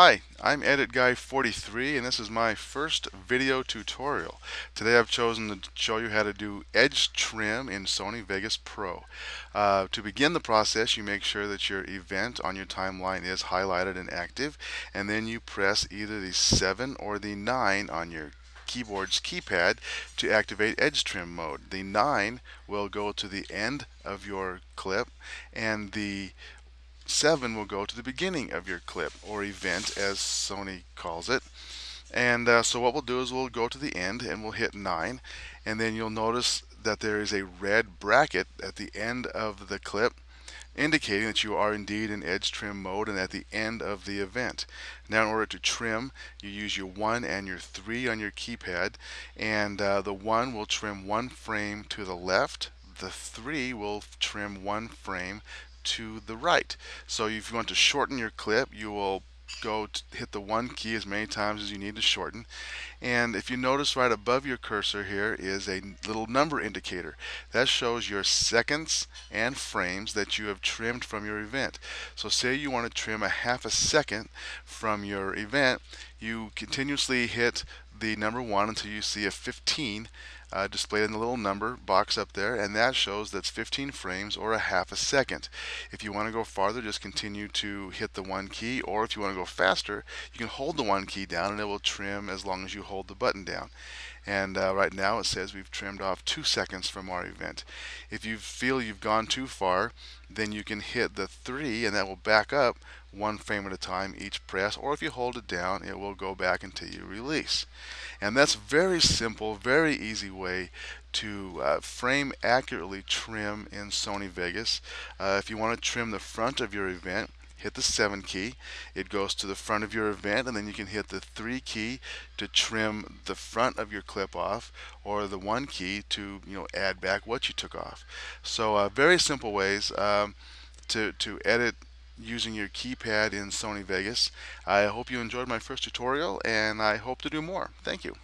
Hi, I'm Edit Guy 43 and this is my first video tutorial. Today I've chosen to show you how to do edge trim in Sony Vegas Pro. Uh, to begin the process you make sure that your event on your timeline is highlighted and active and then you press either the 7 or the 9 on your keyboard's keypad to activate edge trim mode. The 9 will go to the end of your clip and the 7 will go to the beginning of your clip or event as Sony calls it. And uh, so what we'll do is we'll go to the end and we'll hit 9 and then you'll notice that there is a red bracket at the end of the clip indicating that you are indeed in edge trim mode and at the end of the event. Now in order to trim you use your 1 and your 3 on your keypad and uh, the 1 will trim one frame to the left the 3 will trim one frame to the right. So if you want to shorten your clip, you will go hit the one key as many times as you need to shorten. And if you notice right above your cursor here is a little number indicator. That shows your seconds and frames that you have trimmed from your event. So say you want to trim a half a second from your event you continuously hit the number one until you see a 15 uh, displayed in the little number box up there and that shows that's 15 frames or a half a second. If you want to go farther just continue to hit the one key or if you want to go faster you can hold the one key down and it will trim as long as you hold the button down. And uh, right now it says we've trimmed off two seconds from our event. If you feel you've gone too far, then you can hit the three and that will back up one frame at a time each press or if you hold it down it will go back until you release and that's very simple very easy way to uh, frame accurately trim in Sony Vegas uh, if you want to trim the front of your event hit the 7 key it goes to the front of your event and then you can hit the 3 key to trim the front of your clip off or the 1 key to you know add back what you took off so uh, very simple ways um, to, to edit using your keypad in Sony Vegas. I hope you enjoyed my first tutorial and I hope to do more. Thank you.